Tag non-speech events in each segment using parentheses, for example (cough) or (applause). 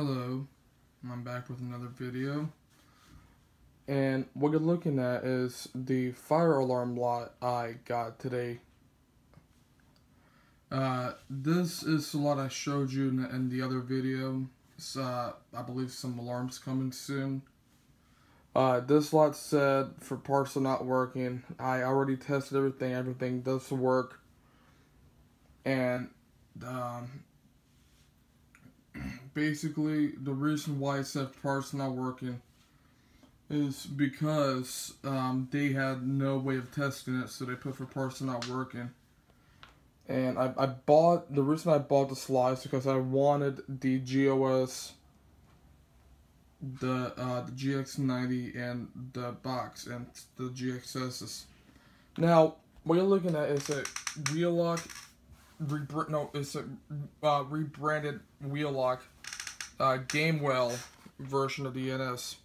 Hello, I'm back with another video. And what you're looking at is the fire alarm lot I got today. Uh, this is the lot I showed you in the, in the other video. Uh, I believe some alarms coming soon. Uh, this lot said for parts are not working. I already tested everything. Everything does work. And um, basically the reason why said parts not working is because um, they had no way of testing it, so they put for parts not working. And I, I bought the reason I bought the slides because I wanted the GOS, the uh, the GX90 and the box and the GXSs. Now what you're looking at is a Wheelock rebr- no, it's a uh, rebranded Wheelock uh, Gamewell version of the NS.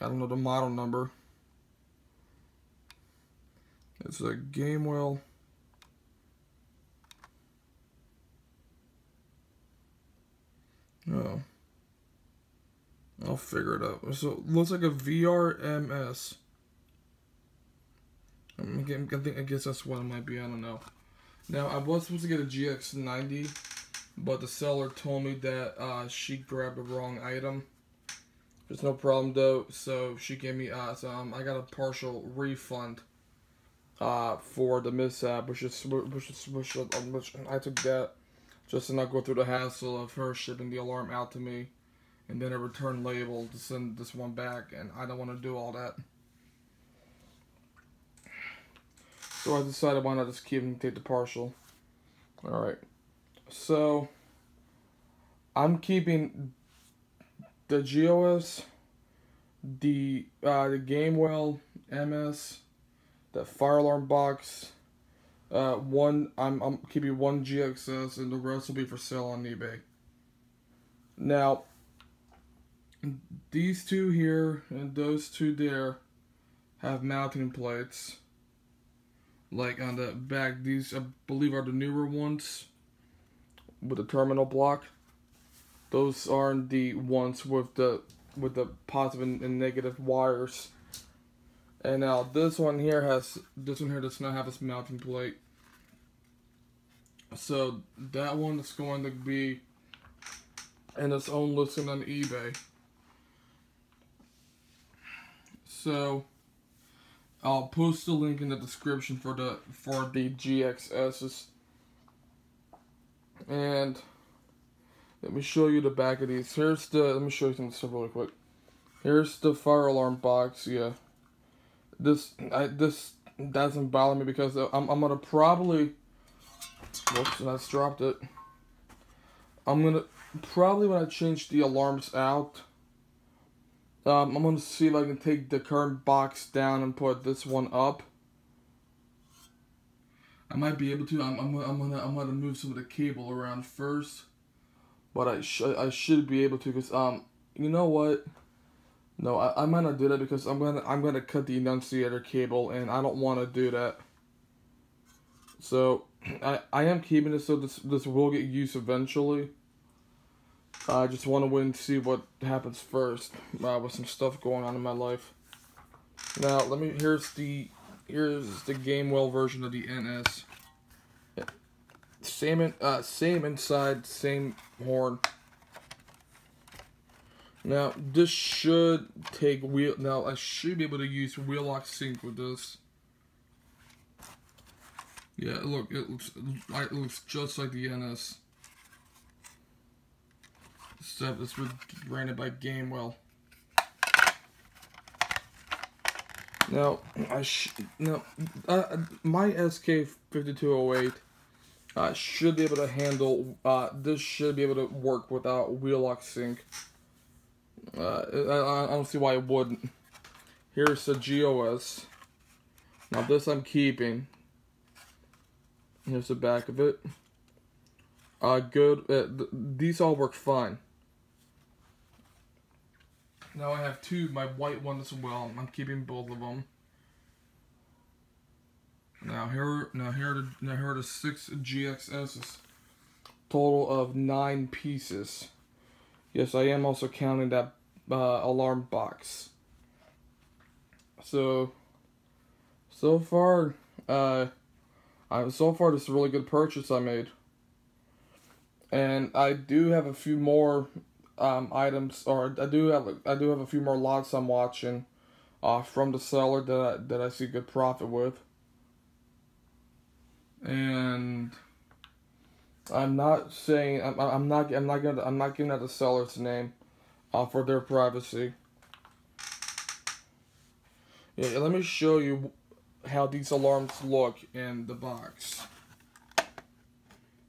I don't know the model number. It's a Gamewell. Oh. I'll figure it out. So it looks like a VRMS. I, guess that's what it might be. I don't know. Now, I was supposed to get a GX90, but the seller told me that uh, she grabbed the wrong item. There's no problem though, so she gave me, uh, so, um, I got a partial refund uh, for the mishap, which is, which is, which, is, um, which I took that just to not go through the hassle of her shipping the alarm out to me and then a return label to send this one back, and I don't want to do all that. So I decided why not just keep and take the partial. Alright. So I'm keeping the GOS, the uh, the Gamewell MS, the fire alarm box, uh, one I'm I'm keeping one GXS and the rest will be for sale on eBay. Now these two here and those two there have mounting plates like on the back these i believe are the newer ones with the terminal block. Those aren't the ones with the with the positive and, and negative wires. And now this one here has this one here does not have its mounting plate. So that one is going to be in its own listing on ebay. So I'll post the link in the description for the for the GXSs. And let me show you the back of these. Here's the let me show you some stuff really quick. Here's the fire alarm box. Yeah, this I this doesn't bother me because I'm I'm gonna probably. Whoops, I just dropped it. I'm gonna probably when I change the alarms out um, I'm going to see if I can take the current box down and put this one up. I might be able to. I'm, I'm, I'm gonna I'm gonna move some of the cable around first, but I should I should be able to because um you know what? No, I, I might not do that because I'm gonna I'm gonna cut the annunciator cable and I don't want to do that. So (clears throat) I I am keeping this so this this will get used eventually. I just want to wait and see what happens first uh, with some stuff going on in my life. Now, let me, here's the, here's the Gamewell version of the NS. Same, in, uh, same inside, same horn. Now, this should take wheel, now I should be able to use Wheelock sync with this. Yeah, look, it looks, it looks just like the NS stuff that's branded by Gamewell. Now, I now uh, my SK5208 uh, should be able to handle. Uh, this should be able to work without Wheelock sync. Uh, I, I don't see why it wouldn't. Here's the GOS. Now this I'm keeping. Here's the back of it. Uh, good. Uh, th these all work fine. Now I have two, my white one as well. I'm keeping both of them. Now here, now here, are now here are the six GXSs. Total of nine pieces. Yes, I am also counting that uh, alarm box. So, so far, uh, I, so far this is a really good purchase I made. And I do have a few more um, items, or I do have I do have a few more lots I'm watching uh, from the seller that I, that I see good profit with. And I'm not saying I'm, I'm not I'm not gonna I'm not giving out the seller's name uh, for their privacy. Yeah, let me show you how these alarms look in the box.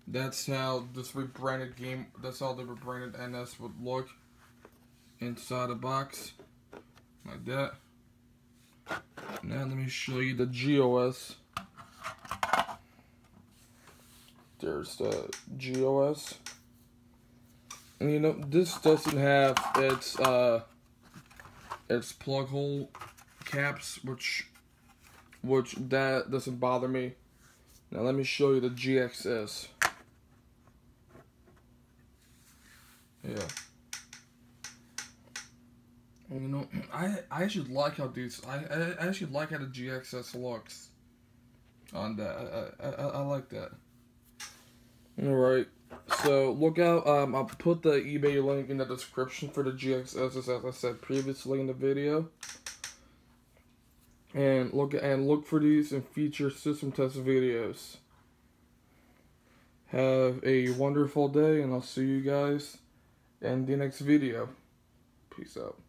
That's how this rebranded game, that's how the rebranded NS would look inside a box. Like that. Now let me show you the GOS. There's the GOS. And you know, this doesn't have its, uh, its plug hole caps, which, which that doesn't bother me. Now let me show you the GXS. Yeah. You know, (clears throat) I I actually like how these I I actually like how the GXS looks. On that, I I, I, I like that. All right. So look out. Um, I'll put the eBay link in the description for the GXS as I said previously in the video. And look and look for these in future system test videos. Have a wonderful day, and I'll see you guys in the next video. Peace out.